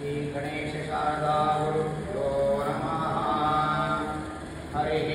श्रीगणेशशारदा गुरु नमः। हरिः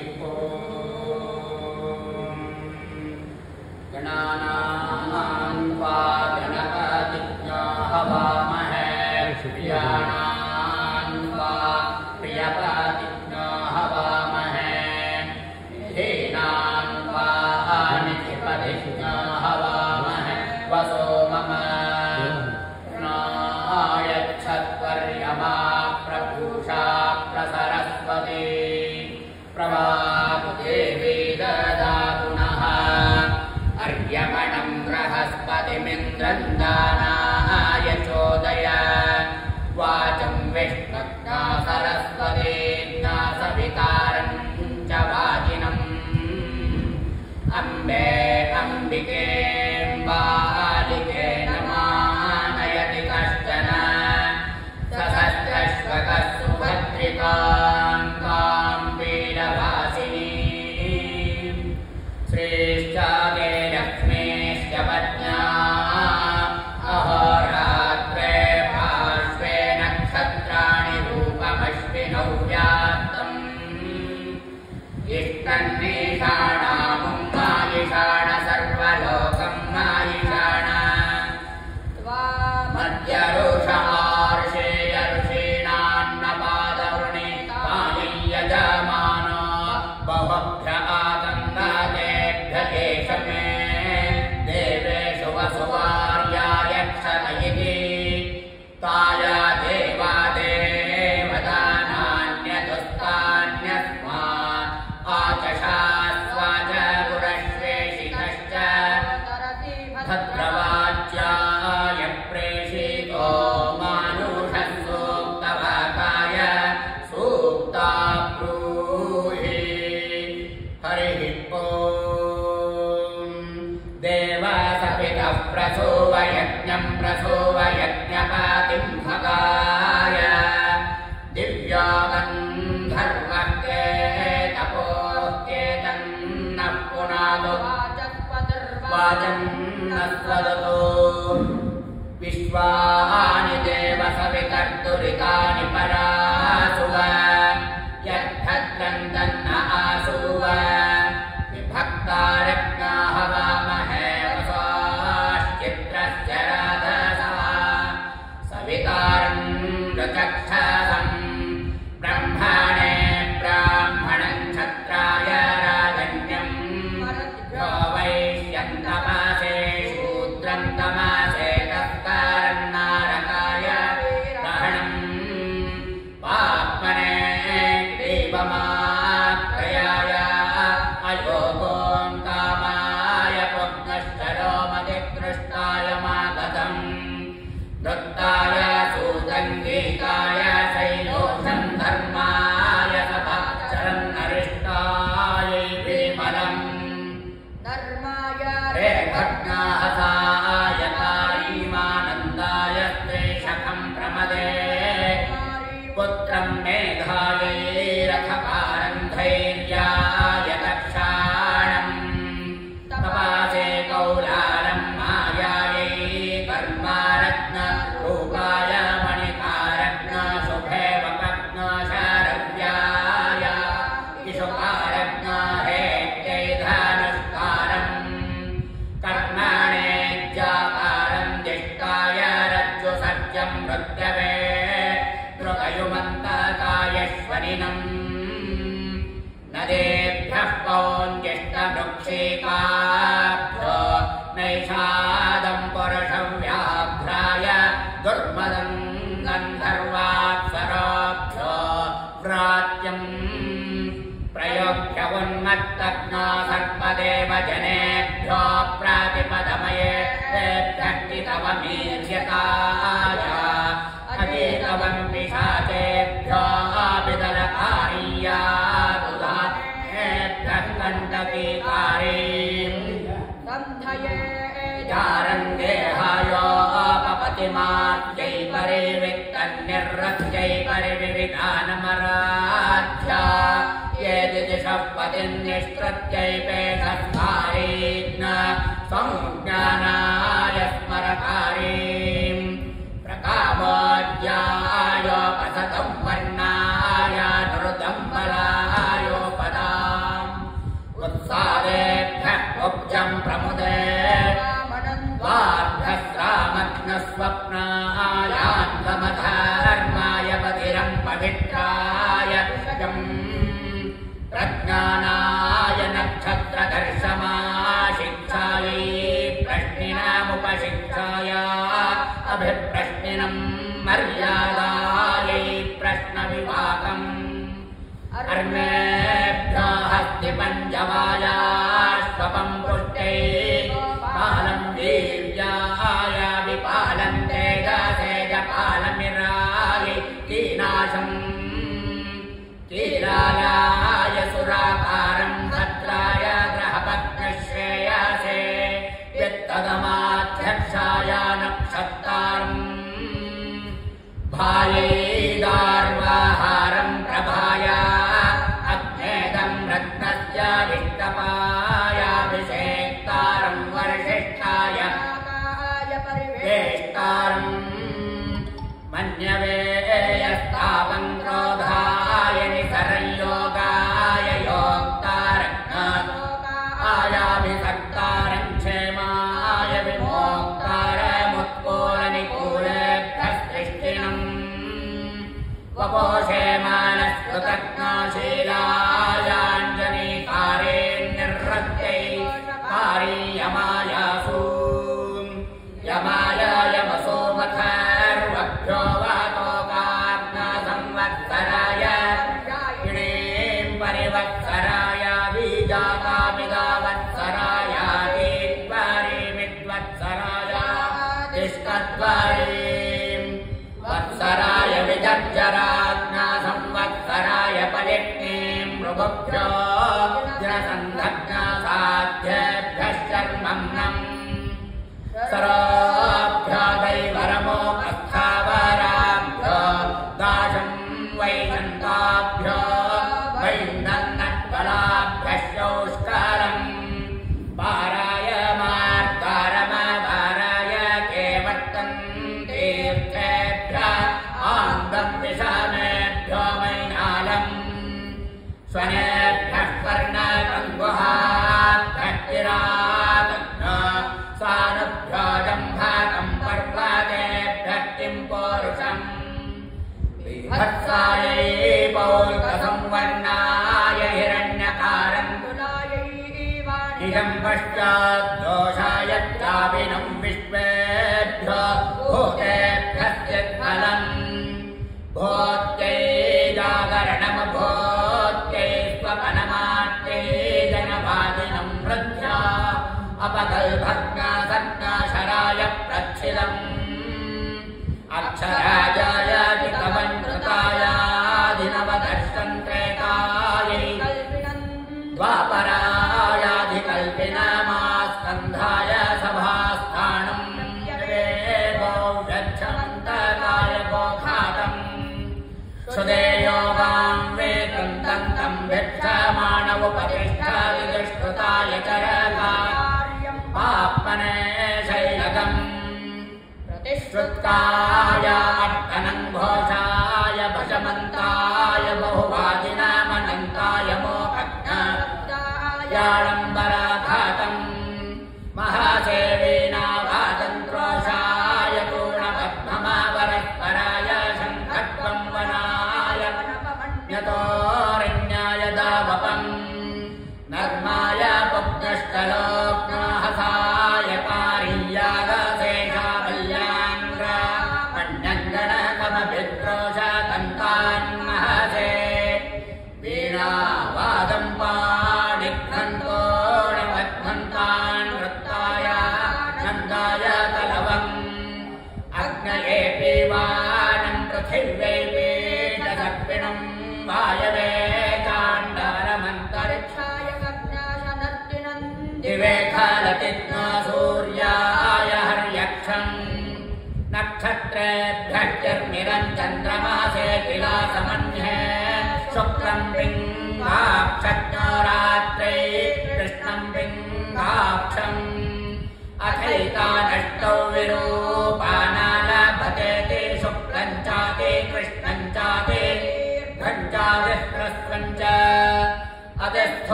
देहायो आपतिमाद्यैपरे वित्तन्यर्लक्ष्यैपरि विविधानमराध्या यदिषप्पतिर्निष्कृत्यैपेघकारे न स्वज्ञानाय स्मरकारे प्रकावाद्या अर्मेभ्यो प्राहस्ति から Bharat 감사합니다.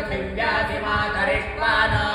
जौरासि पृथिव्यासि मातरिष्वा न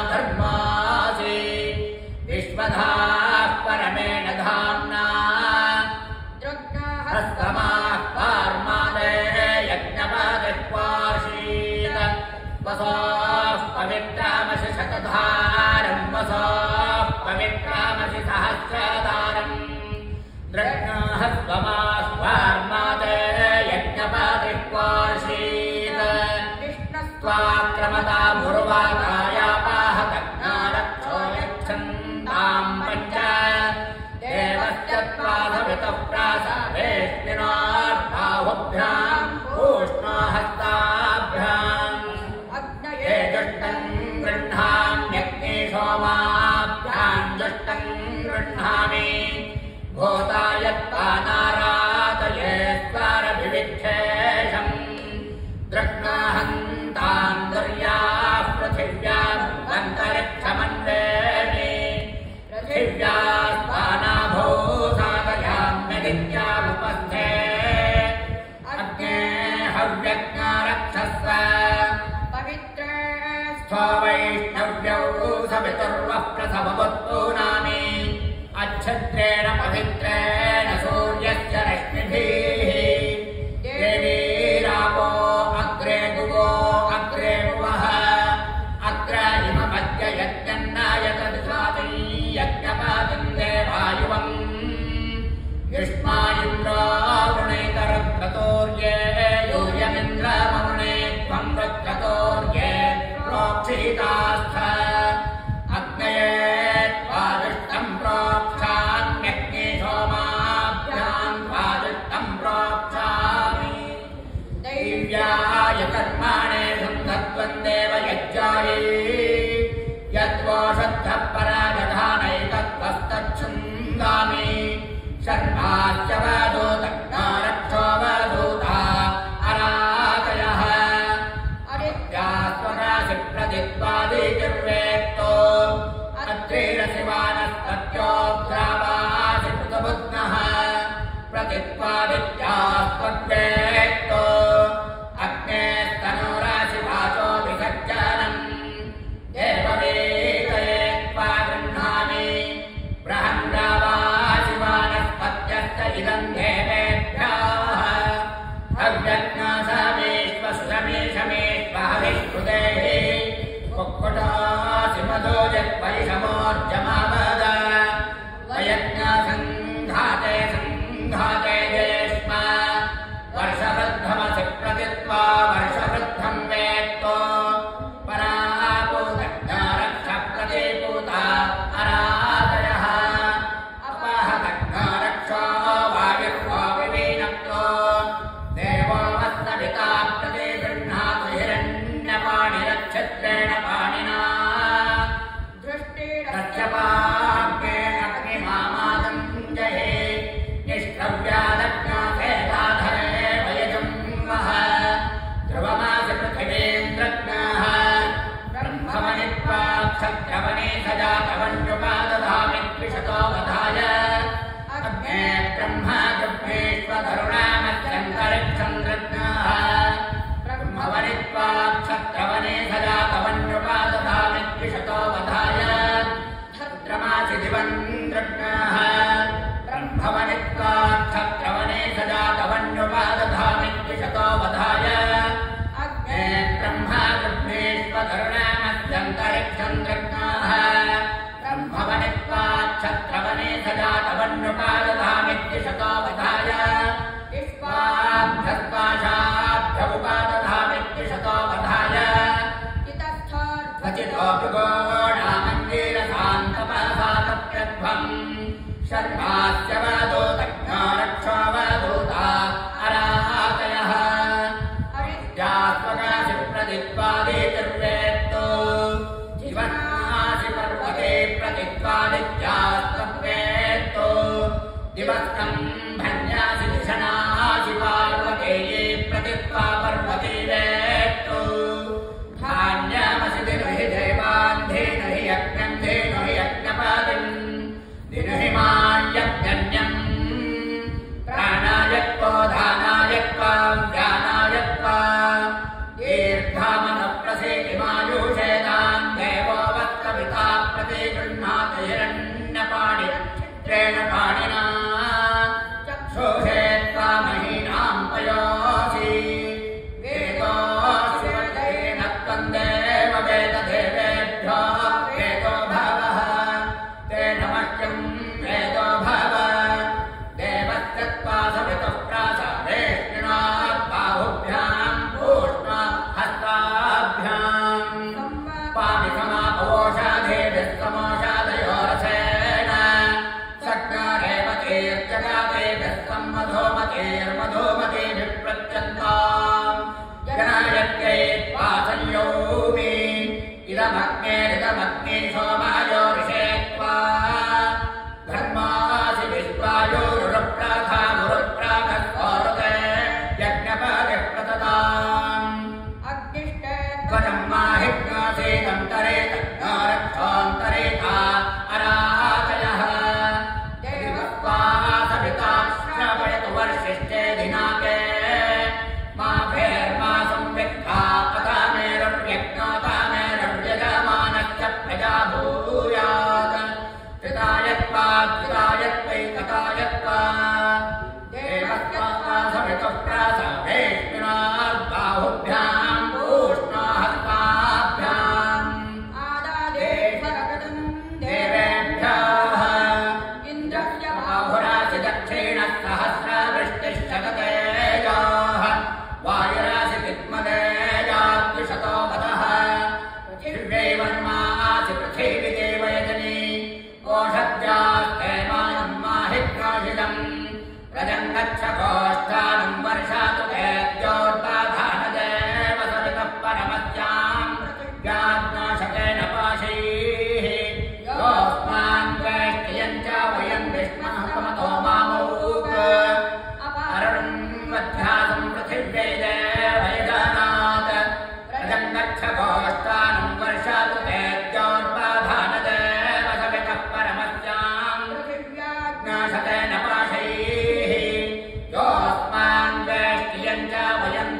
Pachamado.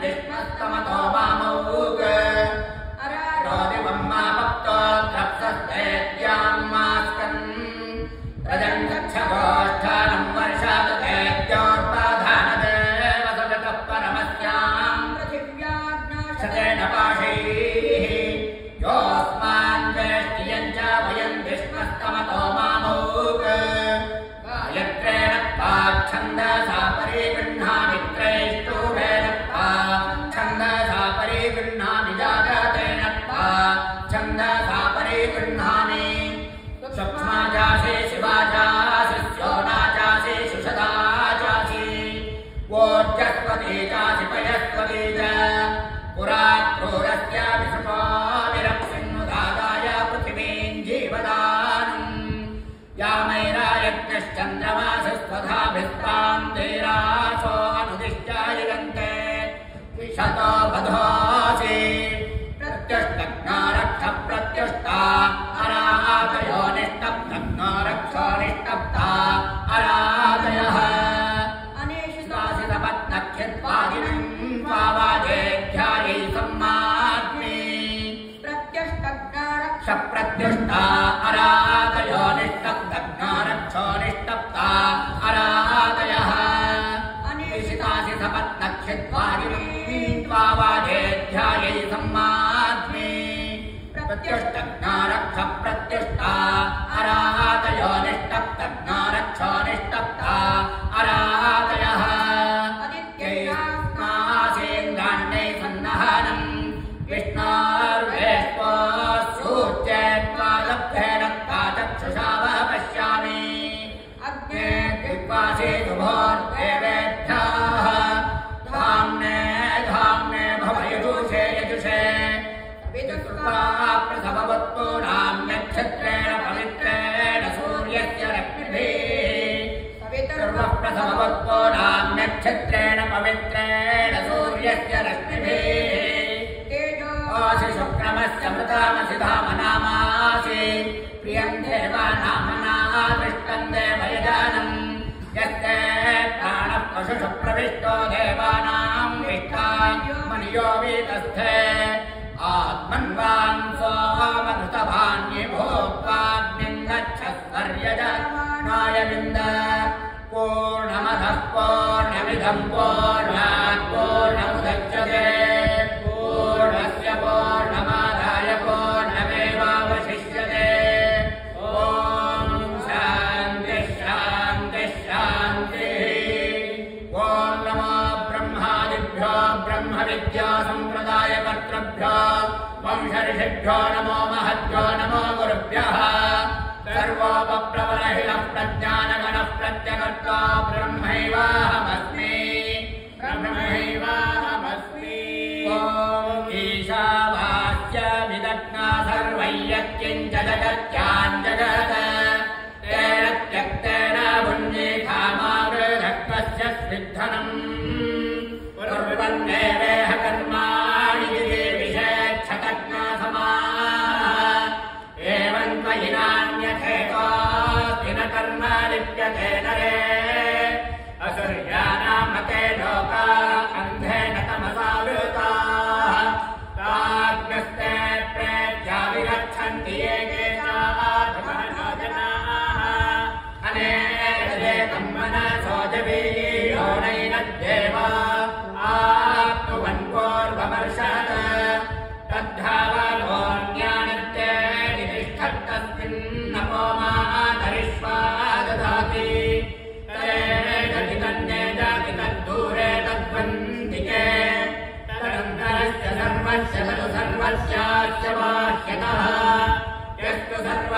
でまたまとば Yeah. यम् देवानाम्ना दृष्टम् दे यत्ते यत् प्राणपशुष प्रविष्टो देवानाम् निष्ठायु मनियो वेतस्थे आत्मन्वान् तेन का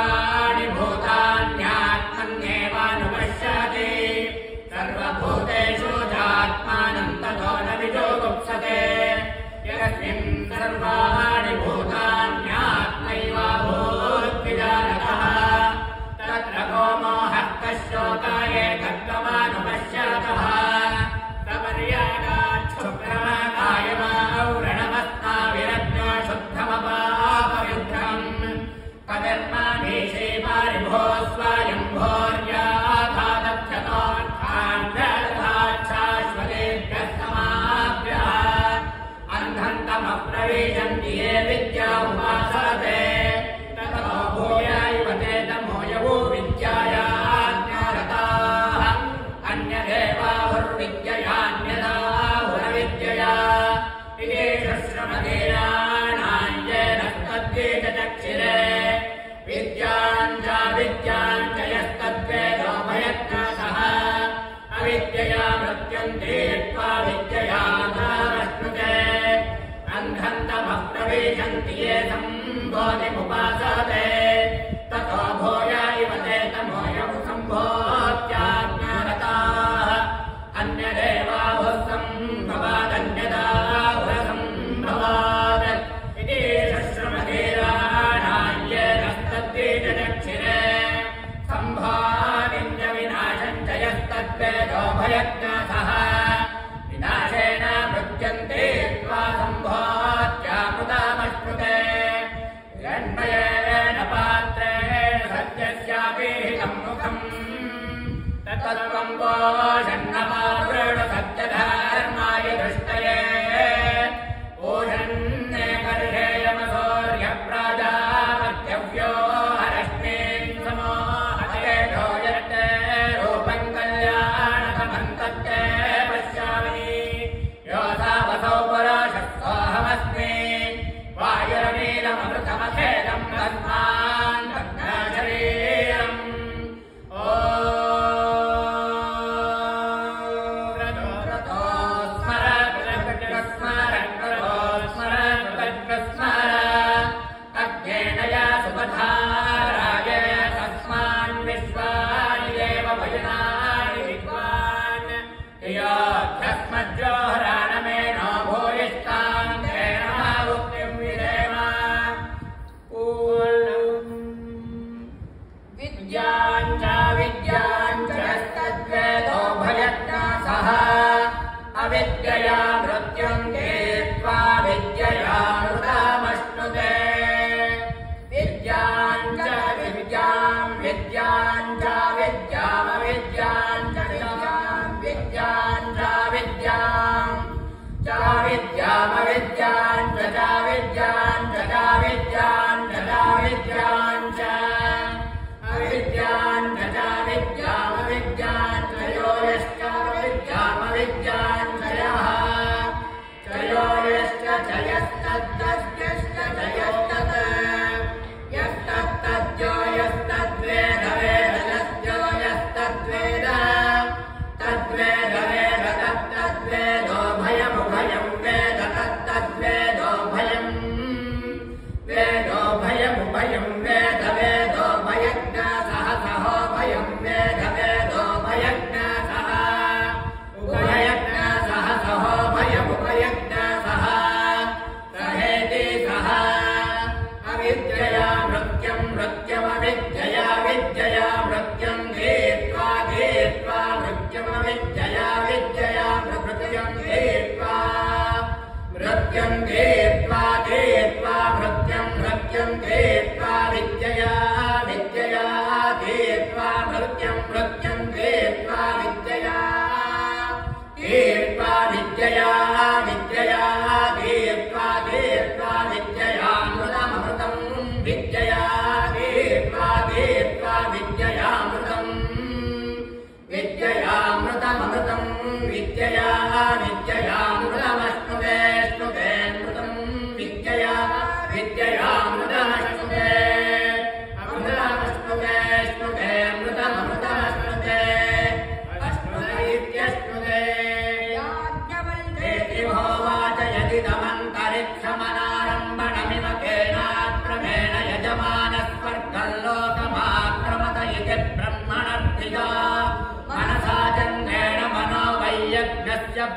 सर्वाणि भूतान्यात्मन्येवानुपश्यति। सर्वभूतेषु चात्मानम् ततो न विजोगुप्सते यस्मिन् सर्वाणि भूतान्यात्मैवाभूद्विजानतः। तत्र को मोहः कशोकाय Bade Mupazade. रक्त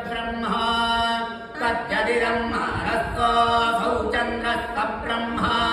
ब्रह्म। तत्यदिबत्त्व भौचन्द्रत्व ब्रह्म